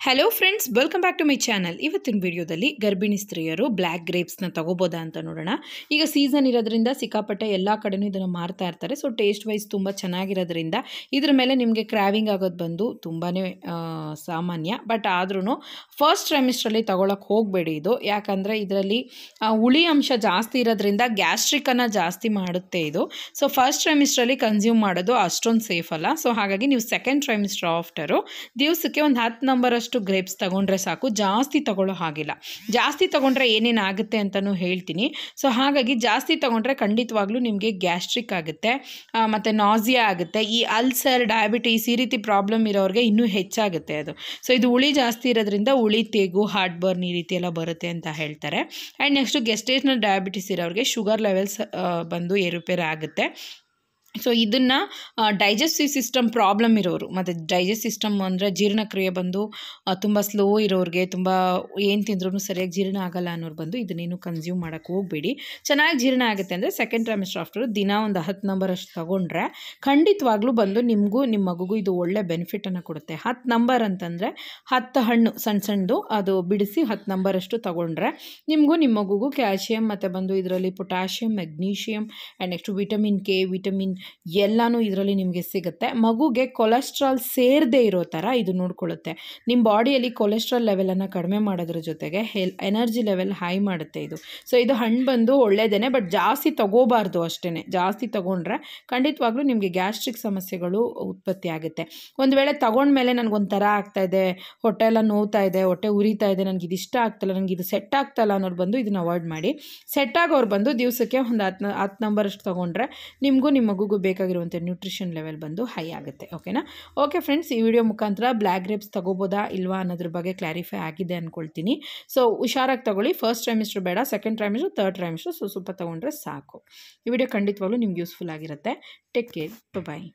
Hello friends welcome back to my channel ಇವತ್ತಿನ ವಿಡಿಯೋದಲ್ಲಿ ಗರ್ಭಿಣಿ ಸ್ತ್ರೀಯರು ಬ್ಲ್ಯಾಕ್ ಗ್ರೇಪ್ಸ್ನ ತಗೋಬೋದಾ ಅಂತ ನೋಡೋಣ. ಈಗ ಸೀಸನ್ ಇರೋದ್ರಿಂದ ಸಿಕ್ಕಾಪಟ್ಟೆ ಎಲ್ಲ ಕಡೆನೂ ಇದನ್ನು ಮಾರ್ತಾ ಇರ್ತಾರೆ. ಸೊ ಟೇಸ್ಟ್ ವೈಸ್ ತುಂಬ ಚೆನ್ನಾಗಿರೋದ್ರಿಂದ ಇದ್ರ ಮೇಲೆ ನಿಮಗೆ ಕ್ರಾವಿಂಗ್ ಆಗೋದು ಬಂದು ತುಂಬಾ ಸಾಮಾನ್ಯ. ಬಟ್ ಆದ್ರೂ ಫಸ್ಟ್ ಟ್ರೈಮಿಸ್ಟ್ರಲ್ಲಿ ತಗೊಳಕ್ಕೆ ಹೋಗಬೇಡಿ ಇದು. ಯಾಕಂದರೆ ಇದರಲ್ಲಿ ಹುಳಿ ಅಂಶ ಜಾಸ್ತಿ ಇರೋದ್ರಿಂದ ಗ್ಯಾಸ್ಟ್ರಿಕನ್ನು ಜಾಸ್ತಿ ಮಾಡುತ್ತೆ ಇದು. ಸೊ ಫಸ್ಟ್ ಟ್ರೈಮಿಸ್ಟ್ರಲ್ಲಿ ಕನ್ಸ್ಯೂಮ್ ಮಾಡೋದು ಅಷ್ಟೊಂದು ಸೇಫ್ ಅಲ್ಲ. ಸೊ ಹಾಗಾಗಿ ನೀವು ಸೆಕೆಂಡ್ ಟ್ರೈಮಿಸ್ಟ್ರ್ ಆಫ್ಟರು ದಿವಸಕ್ಕೆ ಒಂದು ಹತ್ತು ನಂಬರಷ್ಟು ಗ್ರೇಪ್ಸ್ ತಗೊಂಡ್ರೆ ಸಾಕು. ಜಾಸ್ತಿ ತಗೊಳ್ಳೋ ಹಾಗಿಲ್ಲ. ಜಾಸ್ತಿ ತಗೊಂಡ್ರೆ ಏನೇನಾಗುತ್ತೆ ಅಂತಲೂ ಹೇಳ್ತೀನಿ. ಸೊ ಹಾಗಾಗಿ ಜಾಸ್ತಿ ತಗೊಂಡ್ರೆ ಖಂಡಿತವಾಗ್ಲೂ ನಿಮಗೆ ಗ್ಯಾಸ್ಟ್ರಿಕ್ ಆಗುತ್ತೆ. ಮತ್ತು ನಾಸಿಯಾ ಆಗುತ್ತೆ. ಈ ಅಲ್ಸರ್ ಡಯಾಬಿಟೀಸ್ ಈ ರೀತಿ ಪ್ರಾಬ್ಲಮ್ ಇರೋರಿಗೆ ಇನ್ನೂ ಹೆಚ್ಚಾಗುತ್ತೆ ಅದು. ಸೊ ಇದು ಹುಳಿ ಜಾಸ್ತಿ ಇರೋದ್ರಿಂದ ಹುಳಿ, ತೇಗು ಹಾರ್ಟ್ ಬರ್ನ್ ಈ ರೀತಿ ಎಲ್ಲ ಬರುತ್ತೆ ಅಂತ ಹೇಳ್ತಾರೆ. ಆ್ಯಂಡ್ ನೆಕ್ಸ್ಟು ಗೆಸ್ಟೇಷನಲ್ ಡಯಾಬಿಟಿಸ್ ಇರೋರಿಗೆ ಶುಗರ್ ಲೆವೆಲ್ಸ್ ಬಂದು ಏರುಪೇರು ಆಗುತ್ತೆ ಸೊ ಇದನ್ನು ಡೈಜೆಸ್ಟಿವ್ ಸಿಸ್ಟಮ್ ಪ್ರಾಬ್ಲಮ್ ಇರೋರು. ಮತ್ತು ಡೈಜೆಸ್ಟ್ ಸಿಸ್ಟಮ್ ಅಂದರೆ ಜೀರ್ಣಕ್ರಿಯೆ ಬಂದು ತುಂಬ ಸ್ಲೋ ಇರೋರಿಗೆ, ತುಂಬ ಏನು ತಿಂದ್ರೂ ಸರಿಯಾಗಿ ಜೀರ್ಣ ಆಗಲ್ಲ ಅನ್ನೋರು ಬಂದು ಇದನ್ನೇನು ಕನ್ಸ್ಯೂಮ್ ಮಾಡೋಕ್ಕೆ ಹೋಗಬೇಡಿ. ಚೆನ್ನಾಗಿ ಜೀರ್ಣ ಆಗುತ್ತೆ ಅಂದರೆ ಸೆಕೆಂಡ್ ಟ್ರೈಮಿಸ್ಟರ್ ಆಫ್ಟರ್ ದಿನ ಒಂದು ಹತ್ತು ನಂಬರ್ ಅಷ್ಟು ತೊಗೊಂಡ್ರೆ, ಖಂಡಿತವಾಗ್ಲೂ ಬಂದು ನಿಮಗೂ ನಿಮ್ಮ ಮಗುಗೂ ಇದು ಒಳ್ಳೆ ಬೆನಿಫಿಟನ್ನು ಕೊಡುತ್ತೆ. ಹತ್ತು ನಂಬರ್ ಅಂತಂದರೆ, ಹತ್ತು ಹಣ್ಣು ಸಣ್ಣ ಸಣ್ಣದು, ಅದು ಬಿಡಿಸಿ ಹತ್ತು ನಂಬರಷ್ಟು ತೊಗೊಂಡ್ರೆ, ನಿಮಗೂ ನಿಮ್ಮ ಮಗುಗೂ ಕ್ಯಾಲ್ಶಿಯಂ ಮತ್ತು ಬಂದು ಇದರಲ್ಲಿ potassium magnesium and next vitamin K vitamin ಎಲ್ಲನೂ ಇದರಲ್ಲಿ ನಿಮಗೆ ಸಿಗುತ್ತೆ. ಮಗುಗೆ ಕೊಲೆಸ್ಟ್ರಾಲ್ ಸೇರದೇ ಇರೋ ಥರ ಇದು ನೋಡ್ಕೊಳ್ಳುತ್ತೆ. ನಿಮ್ಮ ಬಾಡಿಯಲ್ಲಿ ಕೊಲೆಸ್ಟ್ರಾಲ್ ಲೆವೆಲನ್ನು ಕಡಿಮೆ ಮಾಡೋದ್ರ ಜೊತೆಗೆ ಹೆಲ್ ಎನರ್ಜಿ ಲೆವೆಲ್ ಹೈ ಮಾಡುತ್ತೆ ಇದು. ಸೊ ಇದು ಹಣ್ಣು ಬಂದು ಒಳ್ಳೆಯದೇ ಬಟ್ ಜಾಸ್ತಿ ತಗೋಬಾರ್ದು ಅಷ್ಟೇ ಜಾಸ್ತಿ ತೊಗೊಂಡ್ರೆ ಖಂಡಿತವಾಗ್ಲೂ ನಿಮಗೆ ಗ್ಯಾಸ್ಟ್ರಿಕ್ ಸಮಸ್ಯೆಗಳು ಉತ್ಪತ್ತಿ ಆಗುತ್ತೆ. ಒಂದು ವೇಳೆ ತೊಗೊಂಡ್ಮೇಲೆ ನನಗೊಂಥರ ಆಗ್ತಾಯಿದೆ ಹೊಟ್ಟೆ ಎಲ್ಲ ನೋವ್ತಾ ಇದೆ, ಹೊಟ್ಟೆ ಉರಿತಾ ಇದೆ, ನನಗೆ ಇದು ಇಷ್ಟ ಆಗ್ತಾಯಿಲ್ಲ ನನಗೆ ಇದು ಸೆಟ್ ಆಗ್ತಾಯಿಲ್ಲ ಅನ್ನೋರು ಬಂದು ಇದನ್ನು ಅವಾಯ್ಡ್ ಮಾಡಿ. ಸೆಟ್ ಆಗೋರು ಬಂದು ದಿವಸಕ್ಕೆ ಒಂದು ಹತ್ತು ಹತ್ತು ನಂಬರಷ್ಟು ತೊಗೊಂಡ್ರೆ ನಿಮಗೂ ನಿಮ್ಮ ಮಗುಗೂ ಬೇಕಾಗಿರುವಂಥ ನ್ಯೂಟ್ರಿಷನ್ ಲೆವೆಲ್ ಬಂದು ಹೈ ಆಗುತ್ತೆ ಓಕೆನಾ ಓಕೆ ಫ್ರೆಂಡ್ಸ್ ಈ ವಿಡಿಯೋ ಮುಖಾಂತರ ಬ್ಲ್ಯಾಕ್ ಗ್ರೇಪ್ಸ್ ತಗೋಬೋದಾ ಇಲ್ವಾ ಅನ್ನೋದ್ರ ಬಗ್ಗೆ ಕ್ಲಾರಿಫೈ ಆಗಿದೆ ಅಂದ್ಕೊಳ್ತೀನಿ ಸೊ ಹುಷಾರಾಗಿ ತಗೊಳ್ಳಿ. ಫಸ್ಟ್ ಟ್ರೈಮಿಸ್ಟರ್ ಬೇಡ second trimester third trimester so ಸ್ವಲ್ಪ ತೊಗೊಂಡ್ರೆ ಸಾಕು. ಈ ವಿಡಿಯೋ ಖಂಡಿತವಾಗ್ಲೂ ನಿಮ್ಗೆ ಯೂಸ್ಫುಲ್ ಆಗಿರುತ್ತೆ. Take care bye